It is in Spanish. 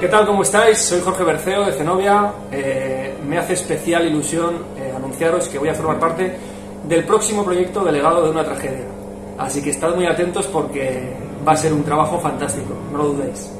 Qué tal? ¿Cómo estáis? Soy Jorge Berceo de Zenobia. Eh, me hace especial ilusión eh, anunciaros que voy a formar parte del próximo proyecto Delegado de una tragedia. Así que estad muy atentos porque va a ser un trabajo fantástico, no lo dudéis.